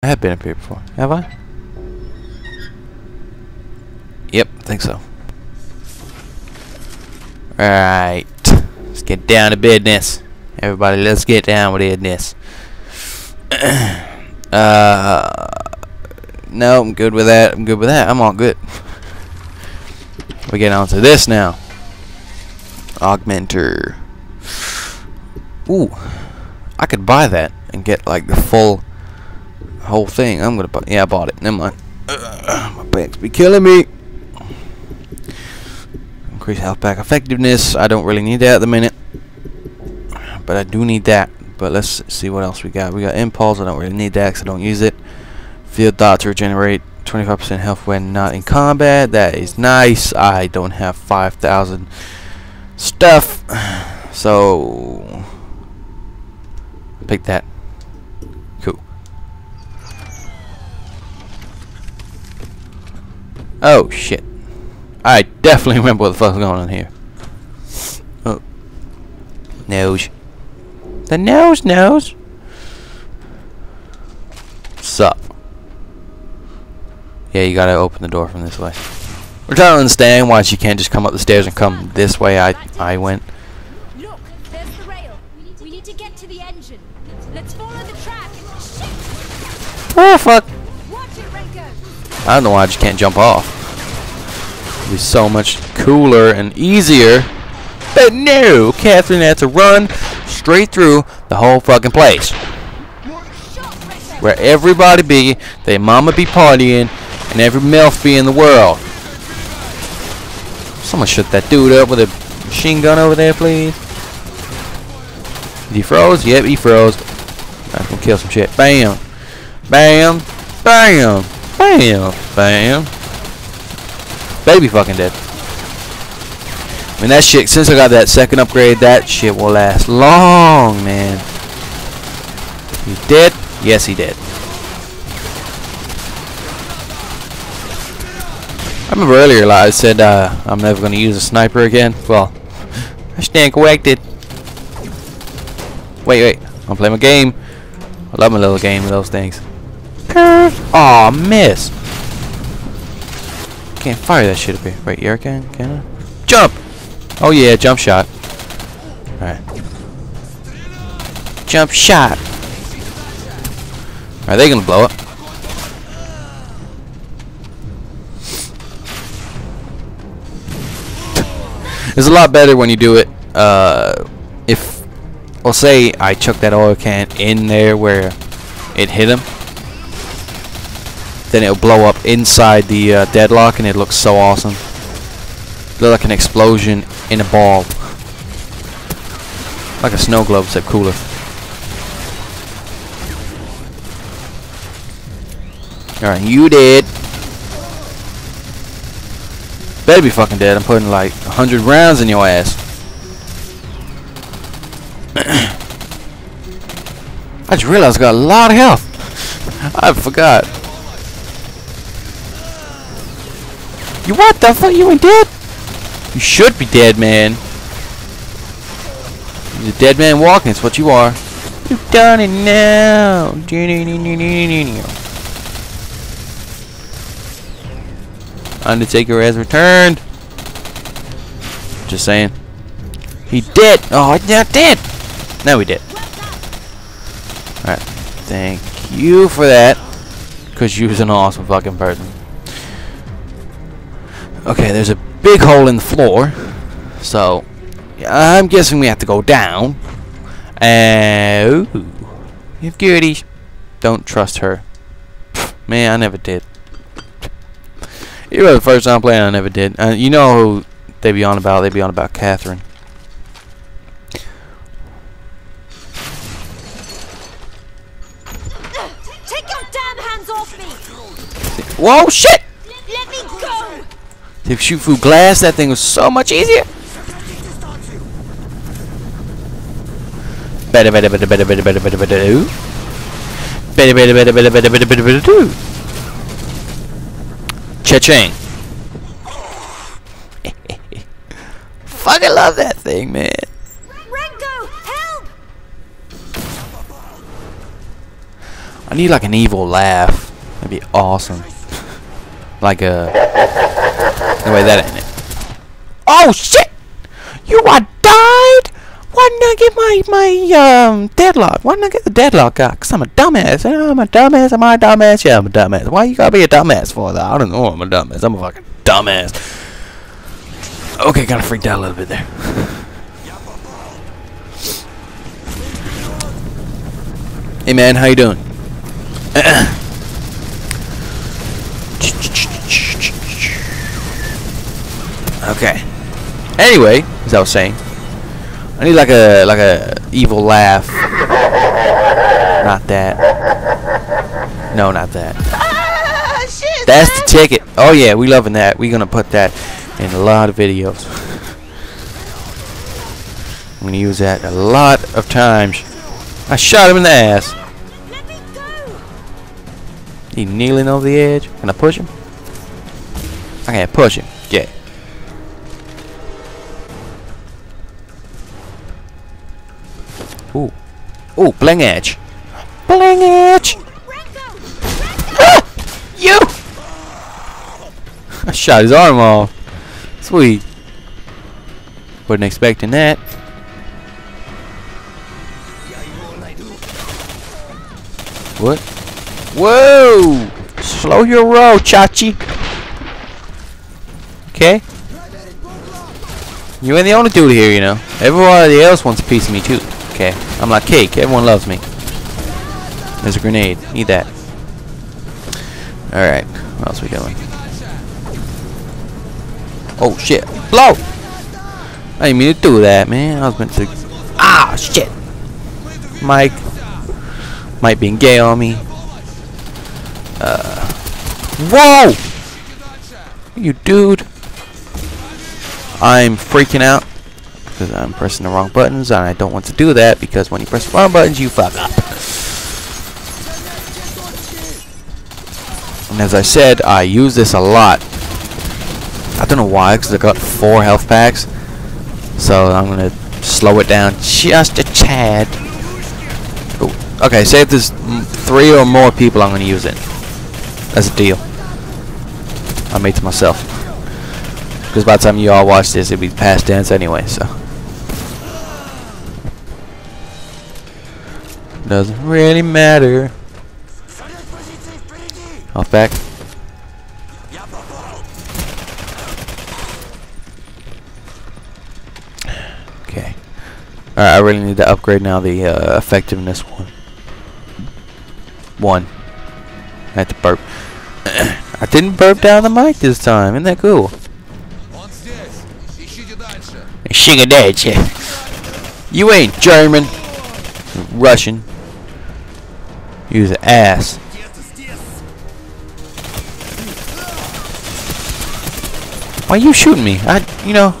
I have been up here before. Have I? Yep, I think so. Alright. Let's get down to business. Everybody, let's get down with business. uh, no, I'm good with that. I'm good with that. I'm all good. We get on to this now. Augmenter. Ooh, I could buy that and get like the full whole thing. I'm gonna buy. Yeah, I bought it. Never mind. Uh, my back's be killing me. Increase health pack effectiveness. I don't really need that at the minute, but I do need that. But let's see what else we got. We got impulse. I don't really need that because I don't use it. Field dots regenerate 25% health when not in combat. That is nice. I don't have 5,000 stuff, so pick that. Cool. Oh shit. I definitely remember what the fuck's going on here. Oh. Nose. The nose knows. Sup. Yeah, you gotta open the door from this way. We're trying to understand why she can't just come up the stairs and come this way I I went. Look, there's the rail. We need to get to the engine. Let's follow the track. Shit! Oh fuck. I don't know why I just can't jump off. It'd be so much cooler and easier. But no, Kathryn had to run straight through the whole fucking place. Where everybody be, they mama be partying, and every MILF be in the world. Someone shut that dude up with a machine gun over there, please. He froze? Yep, he froze. I'm gonna kill some shit. Bam. Bam. Bam. Bam. Bam. Baby fucking dead. I mean, that shit, since I got that second upgrade, that shit will last long, man. He dead? Yes, he did. I remember earlier like, I said uh, I'm never going to use a sniper again. Well, I stand corrected. Wait, wait. I'm playing my game. I love my little game with those things. Curve. Aw, miss. Can't fire that shit up here. Wait, you can? Can I? Jump! Oh yeah, jump shot. Alright. Jump shot. Are they gonna blow up? It's a lot better when you do it. Uh, if, well, say I chuck that oil can in there where it hit him, then it'll blow up inside the uh, deadlock, and it looks so awesome. Look like an explosion in a ball, like a snow globe, except cooler. Alright, you did. Better be fucking dead. I'm putting like a hundred rounds in your ass. I just realized I got a lot of health. I forgot. You what the fuck? You ain't dead? You should be dead, man. You're a dead man walking. It's what you are. You've done it now. Undertaker has returned. Just saying. He did. Oh, he's not dead. No, he did. Alright. Thank you for that. Because you was an awesome fucking person. Okay, there's a big hole in the floor. So, I'm guessing we have to go down. Uh, ooh. You have goodies. Don't trust her. Man, I never did. You were the first time playing, I never did. Uh, you know who they be on about? they'd be on about Kathryn. Take your damn hands off me! Whoa, shit! Let me go! If you shoot through glass, that thing was so much easier. Better, better, better, better, better, better, better, better, do. Better, better, better, better, better, better, better, better, do. Cha-ching. Fucking love that thing, man. I need like an evil laugh. That'd be awesome. like a. Anyway, that ain't it. Oh shit! You I died? Why didn't I get my my um deadlock? Why didn't I get the deadlock out? Cause I'm a dumbass. Uh, I'm a dumbass. Am I a dumbass? Yeah, I'm a dumbass. Why you gotta be a dumbass for that? I don't know. I'm a dumbass. I'm a fucking dumbass. Okay, kinda freaked out a little bit there. hey man, how you doing? okay. Anyway, as I was saying, I need like a like a evil laugh. Not that. No, not that. Ah, That's the ticket. Oh yeah, we loving that. We gonna put that in a lot of videos. I'm gonna use that a lot of times. I shot him in the ass. Let me go! He kneeling over the edge. Can I push him? I can't push him. Ooh, bling edge. Bling edge! Ah! You! I shot his arm off. Sweet. Wasn't expecting that. What? Whoa! Slow your roll, Chachi. Okay. You ain't the only dude here, you know. Everybody else wants a piece of me too. Okay. I'm like cake. Everyone loves me. There's a grenade. Need that. Alright. What else we doing? Oh shit. Blow! I didn't mean to do that, man. I was meant to. Ah, shit! Mike. Mike being gay on me. Uh. Whoa! You dude. I'm freaking out because I'm pressing the wrong buttons and I don't want to do that because when you press the wrong buttons you fuck up. And as I said, I use this a lot. I don't know why, because I got four health packs. So I'm going to slow it down just a tad. Ooh. Okay, say if there's three or more people, I'm going to use it. That's a deal. I made to myself. Because by the time you all watch this, it'll be past dance anyway, so. Doesn't really matter. Off back. Okay. Alright, I really need to upgrade now the uh, effectiveness one. One. I had to burp. I didn't burp down the mic this time. Isn't that cool? You ain't German. Russian. Use an ass. Why are you shooting me? I, you know,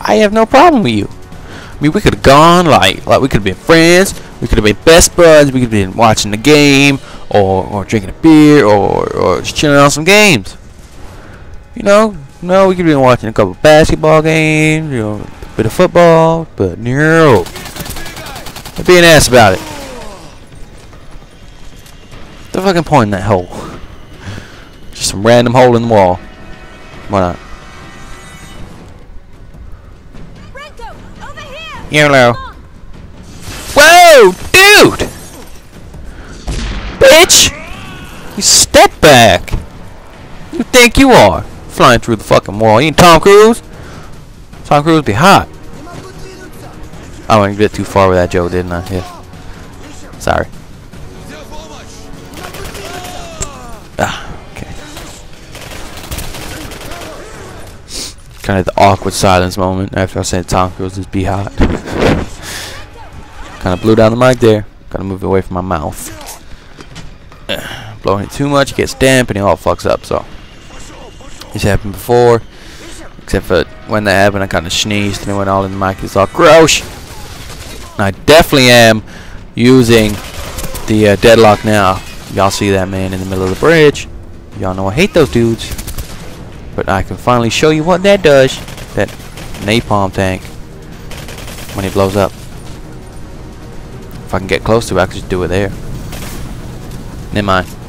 I have no problem with you. I mean, we could have gone like, like we could have been friends. We could have been best buds. We could have been watching the game, or, or drinking a beer, or, or just chilling on some games. You know, no, we could have been watching a couple basketball games, you know, a bit of football, but no. Be an ass about it. The fucking point in that hole. Just some random hole in the wall. Why not? Renko! Over here! Yellow. Whoa, dude! Bitch! You step back! You think you are? Flying through the fucking wall. You ain't Tom Cruise? Tom Cruise be hot. I went a bit too far with that joke, didn't I? Yeah. Sorry. Kind of the awkward silence moment after I said Tom Cruise is be hot. kind of blew down the mic there. Gotta move it away from my mouth. Blowing it too much, it gets damp, and it all fucks up. So this happened before, except for when that happened, I kind of sneezed and it went all in the mic. It's all gross. I definitely am using the uh, deadlock now. Y'all see that man in the middle of the bridge. Y'all know I hate those dudes. But I can finally show you what that does. That napalm tank. When it blows up. If I can get close to it, I can just do it there. Never mind.